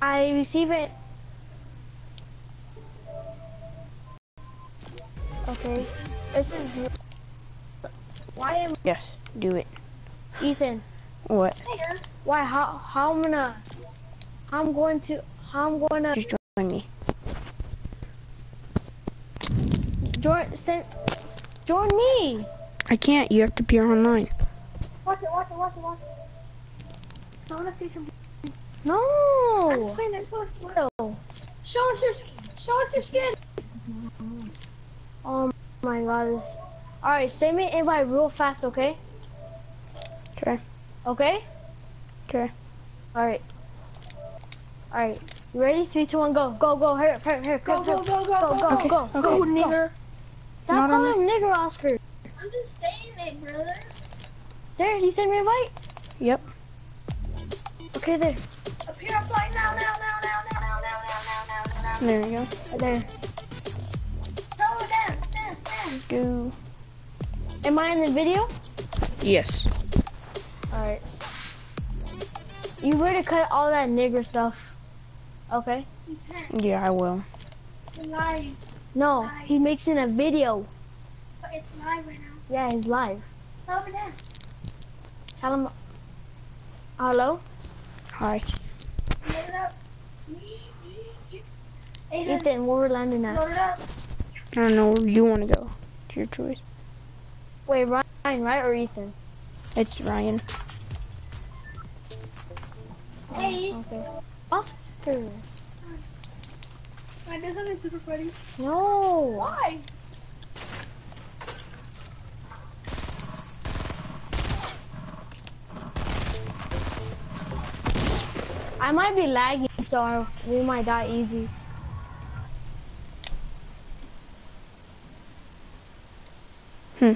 I receive it. Okay. This is. Why am Yes, do it. Ethan? What? Why? How? How I'm gonna? How I'm going to? How I'm gonna? Just join me. Join. Send. Join me. I can't. You have to be online. Watch it, watch it, watch it, watch it. I wanna see some. I No. just playing, I just wanna. Show us your skin. Show us your skin. Oh my god. All right. Send me an invite real fast, okay? Okay. Okay. Okay. All right. All right. You ready? Three, two, one, go. Go, go. Hurry up, hurry up, hurry up. Go, go, go, go, go, go, Okay, go, okay. go, Go, nigger. Stop Not on calling him nigger, Oscar. I'm just saying it, brother. There, you sent me an invite? Yep. Okay, there. Up here, I'm flying now, now, now, now, now, now, now, now, now, now, now, now. There you go. Right there. No, down, down, down. Go. Am I in the video? Yes. Alright. You better cut all that nigger stuff. Okay? Yeah, I will. It's live. No, he makes in a video. But it's live right now. Yeah, he's live. Slow it down. Tell him. Hello? Hi. Load it up. Aiden, Ethan, where we're landing at? load it up. I don't know where you want to go. It's your choice. Wait, Ryan, right? Or Ethan? It's Ryan. Hey. Okay. Oscar. I did something super funny. No. Why? I might be lagging, so we might die easy. Hmm.